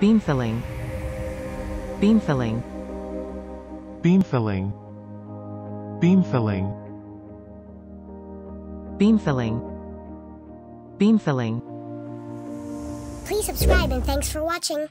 Beam filling. Beam filling. Beam filling. Beam filling. Beam filling. Beam filling. Please subscribe and thanks for watching.